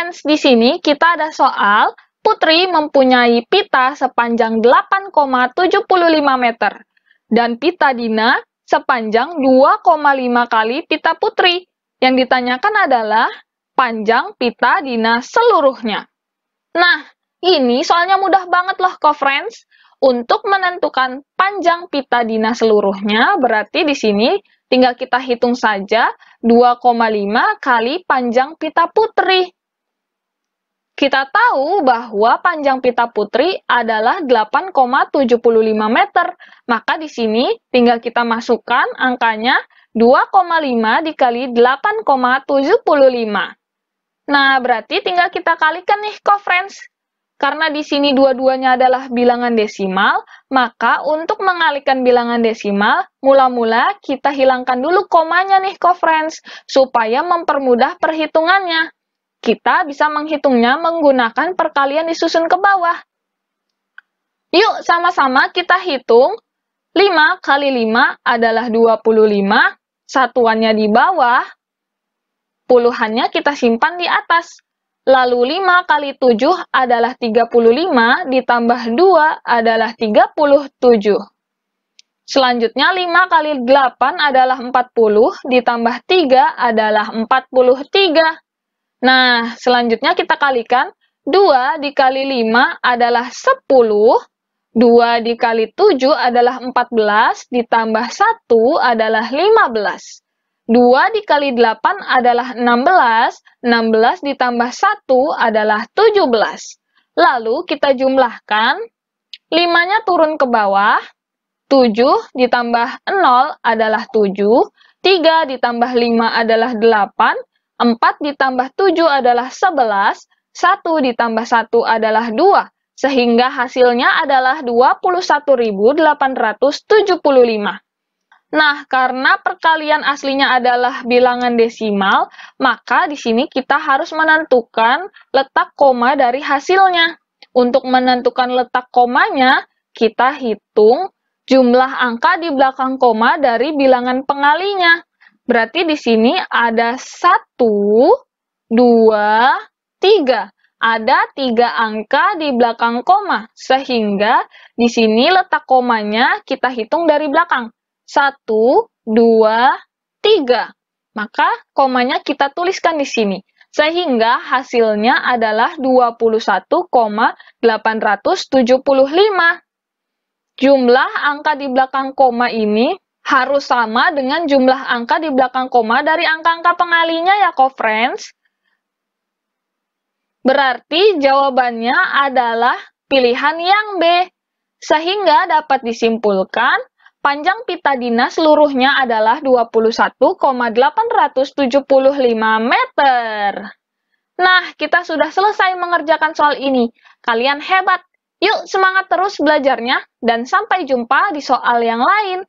friends, di sini kita ada soal Putri mempunyai pita sepanjang 8,75 meter dan pita Dina sepanjang 2,5 kali pita Putri. Yang ditanyakan adalah panjang pita Dina seluruhnya. Nah, ini soalnya mudah banget loh, kok friends. Untuk menentukan panjang pita Dina seluruhnya, berarti di sini tinggal kita hitung saja 2,5 kali panjang pita putri. Kita tahu bahwa panjang pita putri adalah 8,75 meter. Maka di sini tinggal kita masukkan angkanya 2,5 dikali 8,75. Nah, berarti tinggal kita kalikan nih, friends. Karena di sini dua-duanya adalah bilangan desimal, maka untuk mengalihkan bilangan desimal, mula-mula kita hilangkan dulu komanya nih, co-friends, supaya mempermudah perhitungannya. Kita bisa menghitungnya menggunakan perkalian disusun ke bawah. Yuk, sama-sama kita hitung. 5 kali 5 adalah 25, satuannya di bawah, puluhannya kita simpan di atas. Lalu 5 kali 7 adalah 35, ditambah 2 adalah 37. Selanjutnya 5 kali 8 adalah 40, ditambah 3 adalah 43. Nah, selanjutnya kita kalikan. 2 dikali 5 adalah 10, 2 dikali 7 adalah 14, ditambah 1 adalah 15. 2 dikali 8 adalah 16, 16 ditambah 1 adalah 17. Lalu kita jumlahkan, 5-nya turun ke bawah, 7 ditambah 0 adalah 7, 3 ditambah 5 adalah 8, 4 ditambah 7 adalah 11, 1 ditambah 1 adalah 2, sehingga hasilnya adalah 21.875. Nah, karena perkalian aslinya adalah bilangan desimal, maka di sini kita harus menentukan letak koma dari hasilnya. Untuk menentukan letak komanya, kita hitung jumlah angka di belakang koma dari bilangan pengalinya. Berarti di sini ada 1, 2, 3. Ada tiga angka di belakang koma, sehingga di sini letak komanya kita hitung dari belakang. 1, 2, 3. Maka komanya kita tuliskan di sini. Sehingga hasilnya adalah 21,875. Jumlah angka di belakang koma ini harus sama dengan jumlah angka di belakang koma dari angka-angka pengalinya ya, kok friends. Berarti jawabannya adalah pilihan yang B. Sehingga dapat disimpulkan Panjang pita Dina seluruhnya adalah 21,875 meter. Nah, kita sudah selesai mengerjakan soal ini. Kalian hebat. Yuk semangat terus belajarnya dan sampai jumpa di soal yang lain.